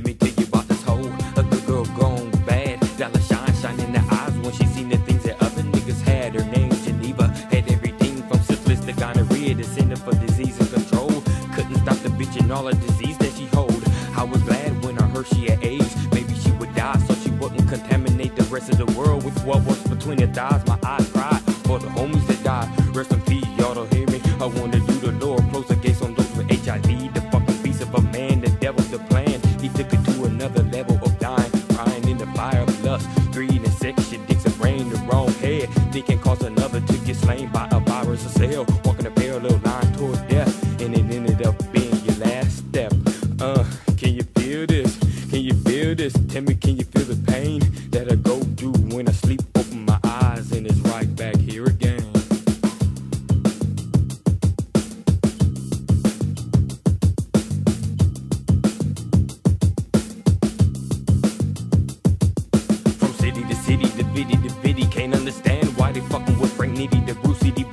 Let me tell you about this whole good girl gone bad. Dollar shine, shine in the eyes when she seen the things that other niggas had. Her name Geneva had everything from syphilis to gonorrhea to Center for Disease and Control. Couldn't stop the bitch and all the disease that she hold. I was glad when I heard she had AIDS. Maybe she would die so she wouldn't contaminate the rest of the world with what was between her thighs. My eyes cried for the homies that died. Rest in peace, y'all don't hear me. I wanna a virus or cell. Walking a parallel line toward death, and it ended up being your last step. Uh, can you feel this? Can you feel this? Tell me, can you feel the pain that I go through when I sleep? Open my eyes and it's right back here again. From city to city, the bitty to bitty, can't understand why they fucking with Frank Nitty, the Brew City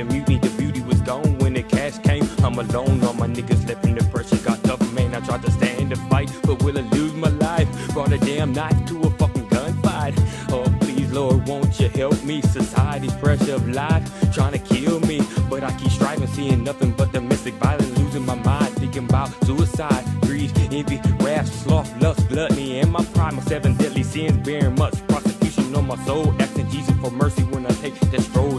the mutiny. The beauty was gone when the cash came. I'm alone, all my niggas left in the pressure got tough, man. I tried to stand the fight, but will I lose my life? Brought a damn knife to a fucking gunfight. Oh, please, Lord, won't you help me? Society's pressure of life trying to kill me, but I keep striving, seeing nothing but domestic violence, losing my mind, thinking about suicide, greed, envy, wrath, sloth, lust, gluttony, and my pride. My seven deadly sins bearing much prosecution on my soul, asking Jesus for mercy when I take that stroll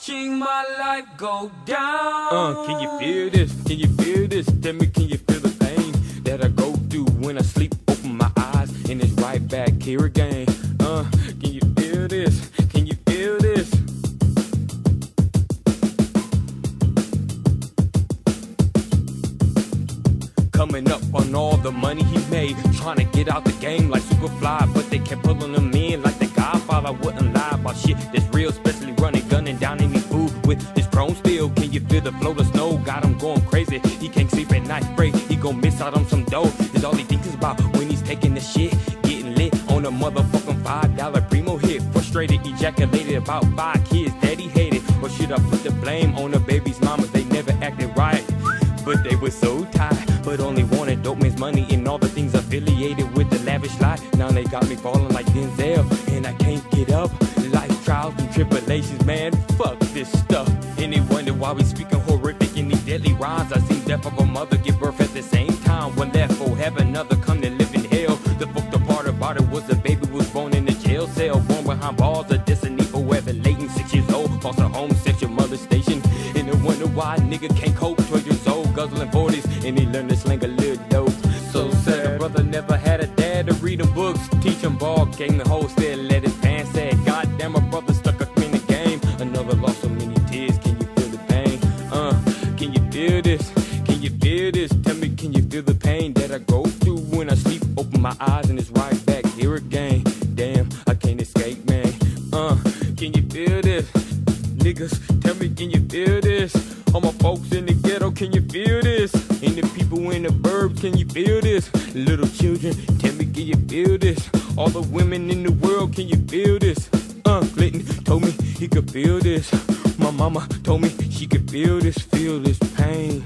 Watching my life go down. Uh, can you feel this? Can you feel this? Tell me, can you feel the pain that I go through when I sleep? Open my eyes and it's right back here again. Uh, can you feel this? Can you feel this? Coming up on all the money he made, trying to get out the game like Superfly, but they kept pulling him in like the Godfather. Wouldn't You the flow of snow? Got him going crazy. He can't sleep at night, afraid he gon' miss out on some dough. Is all he thinks about when he's taking the shit, getting lit on a motherfucking five dollar primo hit. Frustrated, ejaculated about five kids that he hated. Or should I put the blame on the baby's mama? They never acted right. But they were so tired, but only wanted dope man's money and all the things affiliated with the lavish life. Now they got me falling like Denzel, and I can't get up. Life trials and tribulations, man, fuck this stuff. We speaking horrific in these deadly rhymes. I seen death of a mother give birth at the same time. One left for heaven, another come to live in hell. The fucked part about it was the baby was born in a jail cell, born behind bars of destiny forever. Latent six years old, lost her home, mother station. And I wonder why a nigga can't cope. 12 years old, guzzling 40s, and he learned to sling a little dope. So sad, brother never had a dad to read him books, teach him ball game. The whole still let his pants say, this? Tell me, can you feel the pain that I go through when I sleep? Open my eyes and it's right back here again. Damn, I can't escape, man. Uh, can you feel this? Niggas, tell me, can you feel this? All my folks in the ghetto, can you feel this? And the people in the burbs, can you feel this? Little children, tell me, can you feel this? All the women in the world, can you feel this? Uh, Clinton told me he could feel this. My mama told me she could feel this, feel this pain,